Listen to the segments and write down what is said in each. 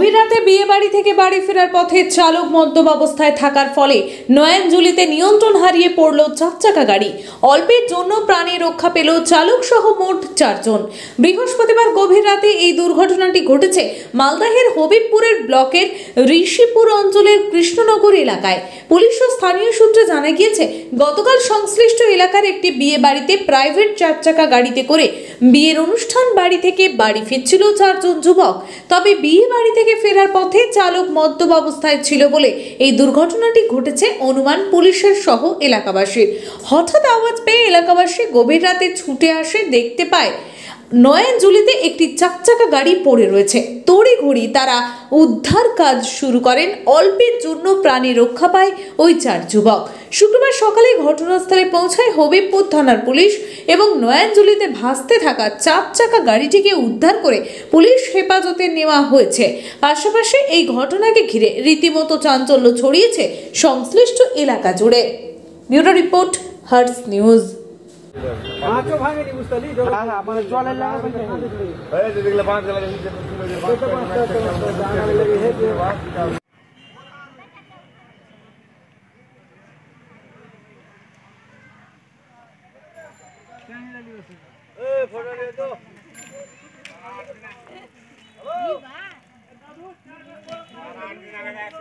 গভীর রাতে বিয়ে বাড়ি থেকে বাড়ি ফেরার পথে চালক মদ্যপ অবস্থায় থাকার ফলে নয়ানজুলিতে নিয়ন্ত্রণ হারিয়ে পড়ল চার চাকা গাড়ি। অল্পের জন্য প্রাণে রক্ষা পেল চালক সহ মোট চারজন। বৃহস্পতিবার গভীর রাতে এই দুর্ঘটনাটি ঘটেছে মালদাহের হবিবপুরের ব্লকের ঋষিপুর অঞ্চলের কৃষ্ণনগর এলাকায়। পুলিশ ও স্থানীয় সূত্রে জানা গিয়েছে, গতকাল সংশ্লিষ্ট এলাকার একটি বিয়ে বাড়িতে প্রাইভেট চার চাকা গাড়িতে করে বিয়ের অনুষ্ঠান বাড়ি থেকে বাড়ি ফিরছিল চারজন যুবক। তবে বিয়ে বাড়ি থেকে ফেরার পথে চালক মদ্যপ অবস্থায় ছিল বলে এই দুর্ঘটনাটি ঘটেছে অনুমান পুলিশের সহ এলাকাবাসীর। হঠাৎ আওয়াজ পেয়ে এলাকাবাসী গভীর রাতে ছুটে আসে দেখতে পায় নয়ানজুলিতে একটি চাকচাকা গাড়ি পড়ে রয়েছে। তড়িঘড়ি তারা উদ্ধার কাজ শুরু করেন। অল্পের জন্য প্রাণী রক্ষা পায় ওই চার যুবক। শুক্রবার সকালে ঘটনাস্থলে পৌঁছায় হবিবপুর থানার পুলিশ এবং নয়ানজুলিতে ভাসতে থাকা চার চাকা গাড়িটিকে উদ্ধার করে পুলিশ হেফাজতে নেওয়া হয়েছে। পাশাপাশি এই ঘটনাকে ঘিরে রীতিমতো চাঞ্চল্য ছড়িয়েছে সংশ্লিষ্ট এলাকা জুড়ে। Bureau report, hearts news. पाँच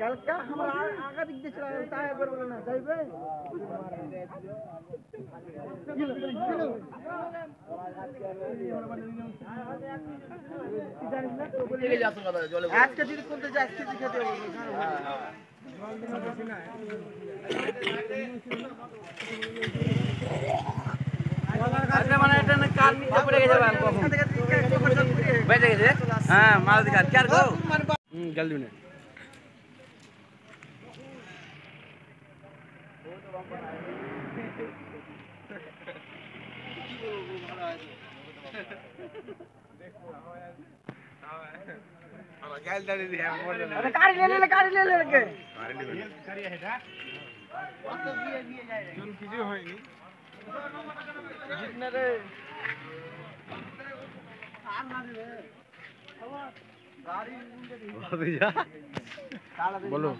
কালকা আমরা আগা দিক দিয়ে চলে তাই একবার বলে না যাইবে? আজকে যদি কোনতে যাই আজকে খেতে হবে। মানে এটা না কার নিচে গেছে বাল কখন? বেঁচে গেছে? হ্যাঁ কি আর গো? হুম কিছু হয়নি জিতনারে बोलो।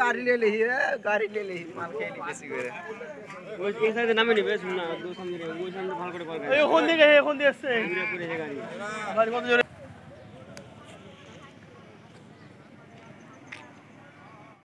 गाड़ी ले ली है गाड़ी ले ली माल खेली वो एक साथ नाम नहीं बे सुनना दो समझ रहे वो समझ फाल कर पाल कर ए होंदे गए होंदे से पूरे पूरे गाड़ी। गाड़ी को